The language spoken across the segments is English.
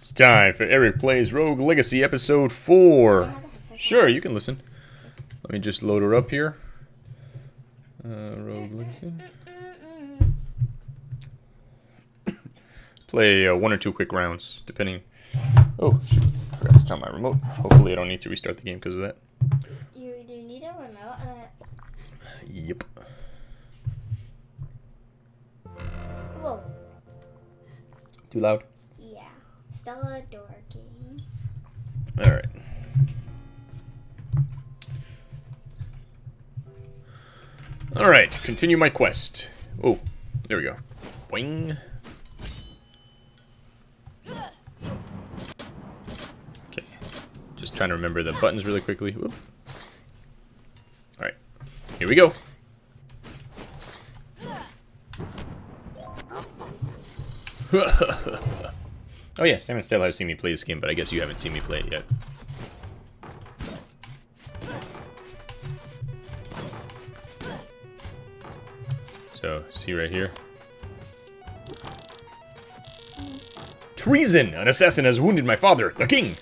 It's time for Eric Plays Rogue Legacy Episode 4. Sure, you can listen. Let me just load her up here. Uh, Rogue Legacy. Play uh, one or two quick rounds, depending. Oh, shoot. Forgot to turn my remote. Hopefully, I don't need to restart the game because of that. You do need a remote. Uh, Yep. whoa. Too loud? Yeah. Cellar Door Games. Alright. Alright, continue my quest. Oh, there we go. Boing. Okay. Just trying to remember the buttons really quickly. Whoop. Alright. Here we go. oh yeah, Sam and Stella have seen me play this game, but I guess you haven't seen me play it yet. So, see right here. Treason! An assassin has wounded my father, the king!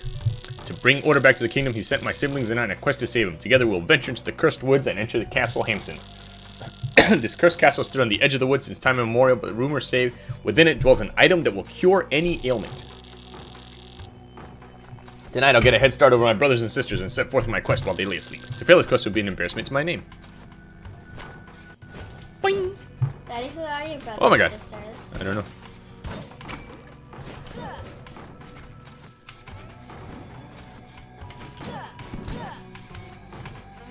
To bring order back to the kingdom, he sent my siblings and I on a quest to save him. Together we'll venture into the cursed woods and enter the castle Hamson. this cursed castle stood on the edge of the woods since time immemorial, but rumors say within it dwells an item that will cure any ailment. Tonight I'll get a head start over my brothers and sisters and set forth on my quest while they lay asleep. To fail this quest would be an embarrassment to my name. Boing! Daddy, who are your brothers Oh my God. and sisters? I don't know.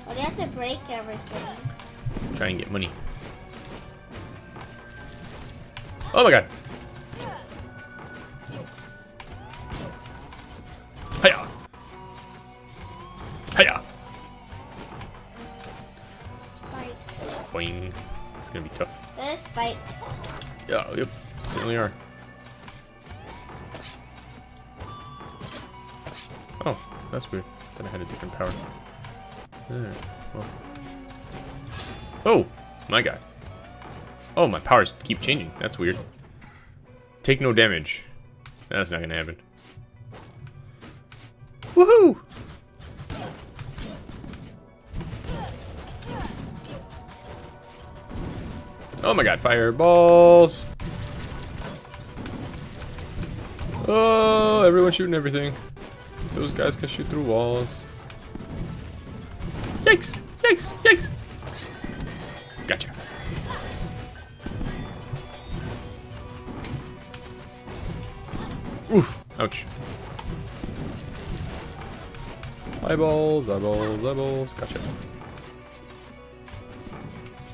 Well, you have to break everything. Try and get money. Oh my god. Hiya. Hiya. Spikes. Boing. It's gonna be tough. There's spikes. Yeah, yep. Certainly are. Oh, that's weird. Then I had a different power. There. Well. Oh, my god. Oh, my powers keep changing. That's weird. Take no damage. That's not gonna happen. Woohoo! Oh my god, fireballs! Oh, everyone's shooting everything. Those guys can shoot through walls. Yikes! Yikes! Yikes! Gotcha. Oof! Ouch. Eyeballs, eyeballs, eyeballs. Gotcha.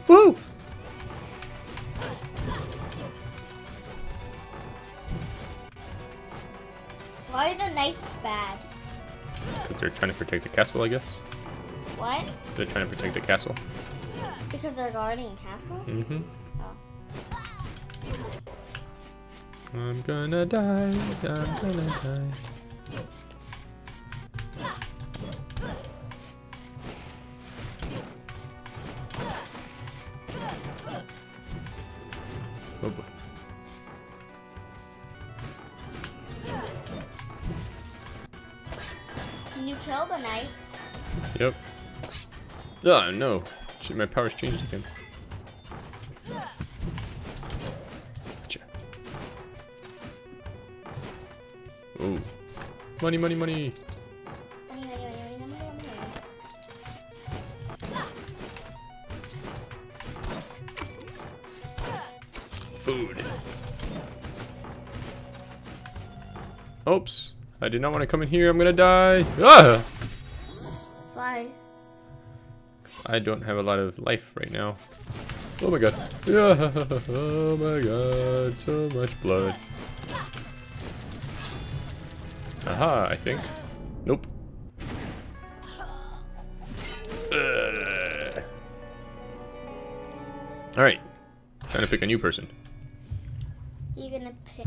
Woo! Why are the knights bad? Because they're trying to protect the castle, I guess. What? They're trying to protect the castle. Because they're guarding a castle? Mm-hmm. Oh. I'm gonna die. I'm gonna die. You kill the knights? Yep. Oh no. Shit, my power's changed again. Gotcha. Oh. Money, money, money, money. Food. Oops. I did not want to come in here. I'm gonna die. Ah! Why? I don't have a lot of life right now. Oh my god. Yeah. Oh my god. So much blood. Aha, I think. Nope. Alright. Trying to pick a new person. You're gonna pick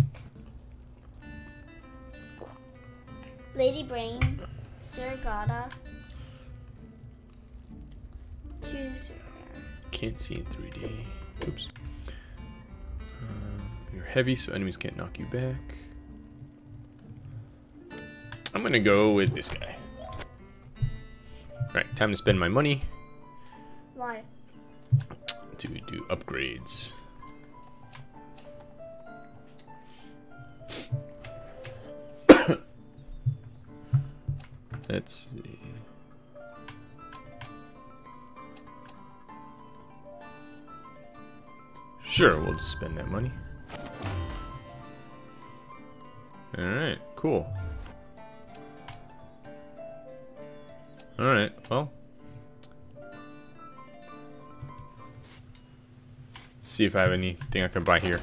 Lady Brain, Sir Gada, choose her. Can't see in 3D. Oops. Um, you're heavy, so enemies can't knock you back. I'm gonna go with this guy. Alright, time to spend my money Why? to do upgrades. Sure, we'll just spend that money. Alright, cool. Alright, well. See if I have anything I can buy here.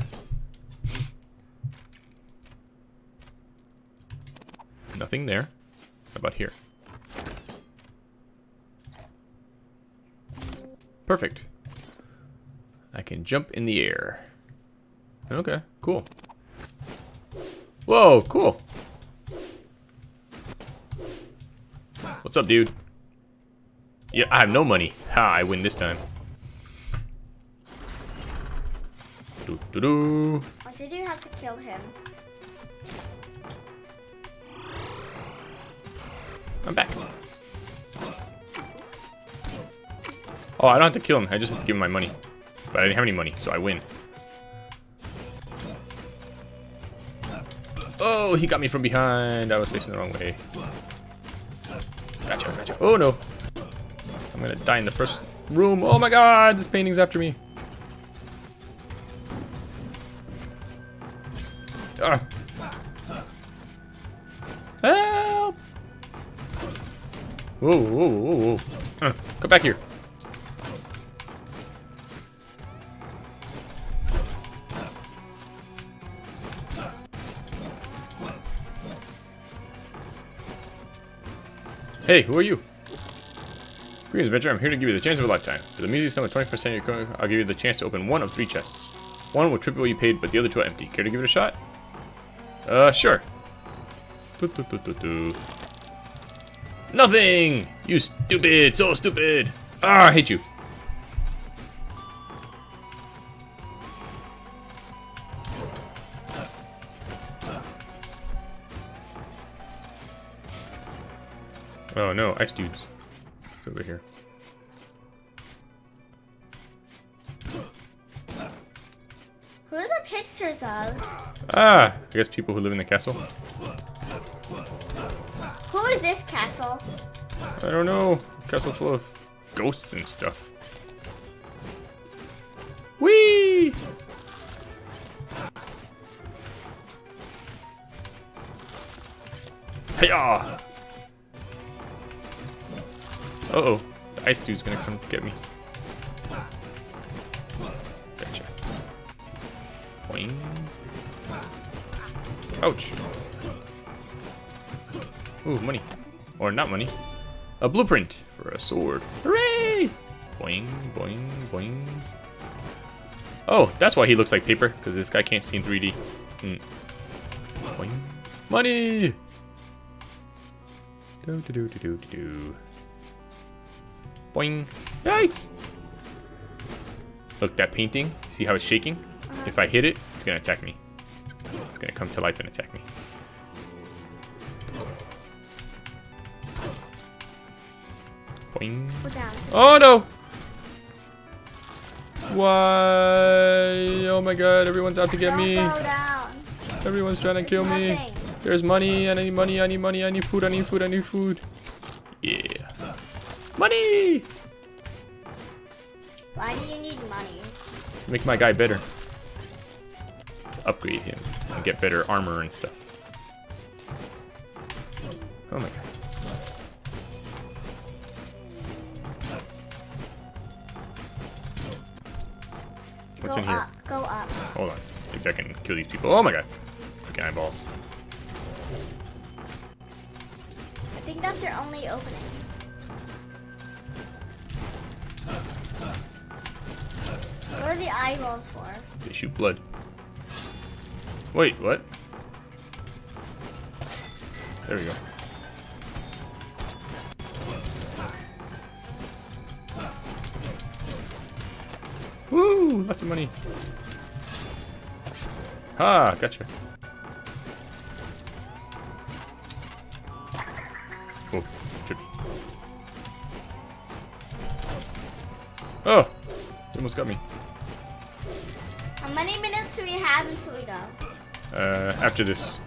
Nothing there. How about here? Perfect. I can jump in the air. Okay, cool. Whoa, cool. What's up, dude? Yeah, I have no money. Ha, I win this time. Doo -doo -doo. Why did you have to kill him? I'm back. Oh, I don't have to kill him. I just have to give him my money. But I didn't have any money, so I win. Oh, he got me from behind. I was facing the wrong way. Gotcha, gotcha. Oh, no. I'm gonna die in the first room. Oh my god, this painting's after me. Ah. Help! Whoa, whoa, whoa, whoa. Uh, come back here. Hey, who are you? Greetings, adventure. I'm here to give you the chance of a lifetime. For the measly sum of 20% you're going, I'll give you the chance to open one of three chests. One will triple what you paid, but the other two are empty. Care to give it a shot? Uh, sure. -doo -doo -doo. Nothing! You stupid! So stupid! Ah, I hate you. Oh no, ice dudes. It's over here. Who are the pictures of? Ah, I guess people who live in the castle. Who is this castle? I don't know. Castle full of ghosts and stuff. Whee! Hiya! Uh oh, the ice dude's gonna come get me. Gotcha. Boing. Ouch. Ooh, money. Or not money. A blueprint for a sword. Hooray! Boing, boing, boing. Oh, that's why he looks like paper, because this guy can't see in 3D. Hmm. Boing. Money! Do do do do do do. Boing. Yikes! Look, that painting, see how it's shaking? If I hit it, it's gonna attack me. It's gonna come to life and attack me. Boing. Oh no! Why? Oh my god, everyone's out to get me. Everyone's trying to kill me. There's money, I need money, I need money, I need food, I need food, I need food. Yeah. Money! Why do you need money? Make my guy better. To upgrade him and get better armor and stuff. Oh my god. What's go in here? up. Go up. Hold on. Maybe I can kill these people. Oh my god. Freaking eyeballs. I think that's your only opening. What are the eyeballs for? They shoot blood. Wait, what? There we go. Woo! Lots of money. Ha! Gotcha. Oh. Oh, almost got me. How many minutes do we have until we go? Uh, after this.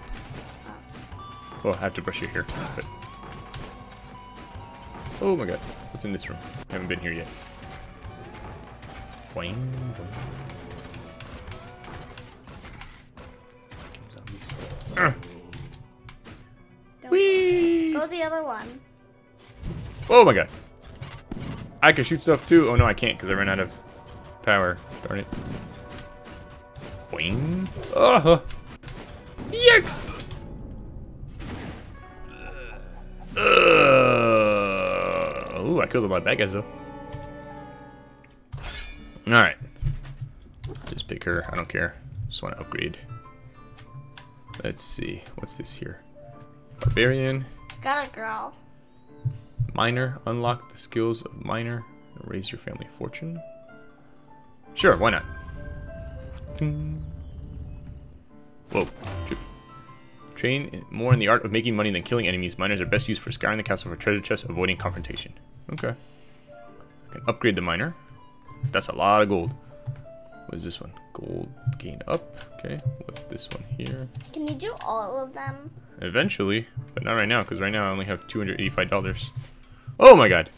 Well, I have to brush your hair. But... Oh my god, what's in this room? I haven't been here yet. Boing, boing. Whee! Go the other one. Oh my god. I can shoot stuff too. Oh no, I can't because I ran out of power. Darn it. Boing. Oh. Yikes! Uh, ooh, I killed a lot of bad guys though. Alright. Just pick her. I don't care. Just want to upgrade. Let's see. What's this here? Barbarian. Got a girl. Miner. Unlock the skills of miner. Raise your family fortune. Sure, why not? Ding. Whoa. Train more in the art of making money than killing enemies. Miners are best used for scouring the castle for treasure chests, avoiding confrontation. Okay. I can upgrade the miner. That's a lot of gold. What is this one? Gold gain up. Okay. What's this one here? Can you do all of them? Eventually, but not right now, because right now I only have $285. Oh my god!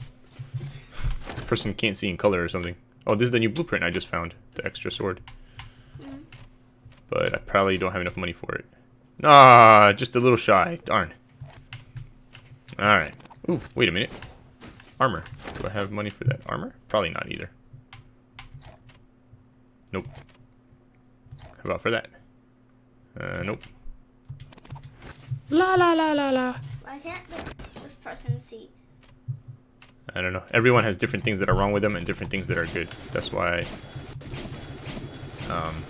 This person can't see in color or something. Oh, this is the new blueprint I just found. The extra sword. But I probably don't have enough money for it. Ah, just a little shy. Darn. Alright. Ooh, wait a minute. Armor. Do I have money for that armor? Probably not either. Nope. How about for that? Uh, nope. La la la la la. Why can't this person see? I don't know. Everyone has different things that are wrong with them and different things that are good. That's why. Um,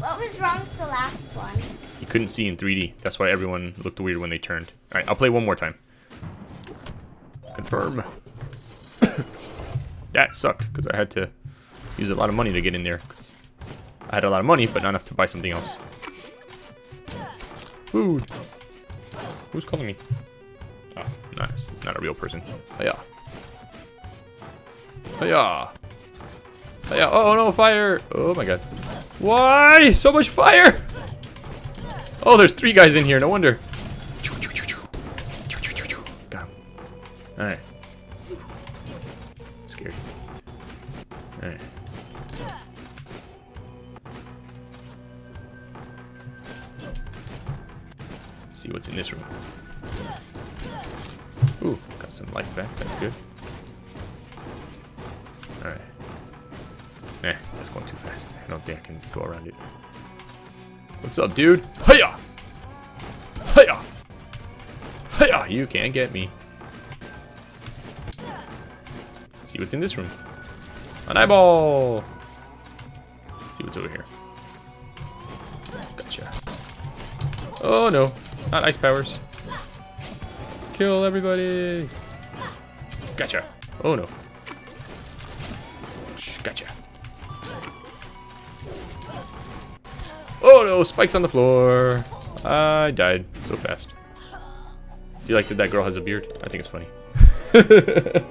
what was wrong with the last one? you couldn't see in 3D. That's why everyone looked weird when they turned. All right, I'll play one more time. Confirm. that sucked because I had to use a lot of money to get in there. 'cause I had a lot of money, but not enough to buy something else. Food. Who's calling me? Ah, oh, not, not a real person. Hiya. Hiya. Hiya. Oh no, fire! Oh my god. Why? So much fire! Oh, there's three guys in here, no wonder. Got him. Alright. Scared. Alright. See what's in this room. Ooh, got some life back. That's good. Don't think I can go around it. What's up, dude? Hiya! Hiya! Hiya! You can't get me. See what's in this room. An eyeball! see what's over here. Gotcha. Oh no, not ice powers. Kill everybody! Gotcha. Oh no. Oh no, spikes on the floor. I died so fast. Do you like that that girl has a beard? I think it's funny.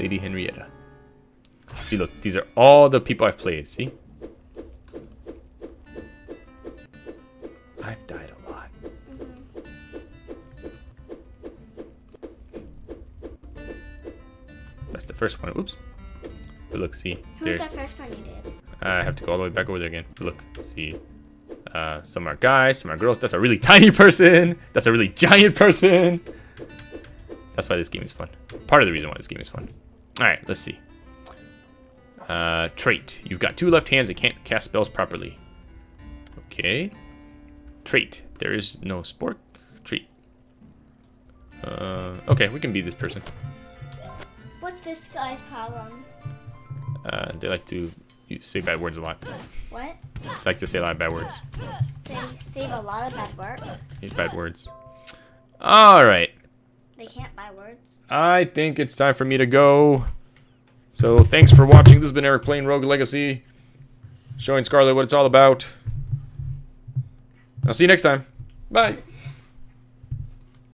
Lady Henrietta. See, look, these are all the people I've played, see? I've died a lot. That's the first one. Oops. But look, see, Who was the first one you did? I have to go all the way back over there again. Look, see. Uh, some are guys, some are girls. That's a really tiny person. That's a really giant person. That's why this game is fun. Part of the reason why this game is fun. All right, let's see. Uh, trait. You've got two left hands that can't cast spells properly. Okay. Trait. There is no spork. Trait. Uh, okay, we can be this person. What's this guy's problem? Uh, they like to you say bad words a lot. What? They like to say a lot of bad words. They save a lot of bad words. These bad words. All right. They can't buy words. I think it's time for me to go. So thanks for watching. This has been Eric playing Rogue Legacy, showing Scarlet what it's all about. I'll see you next time. Bye.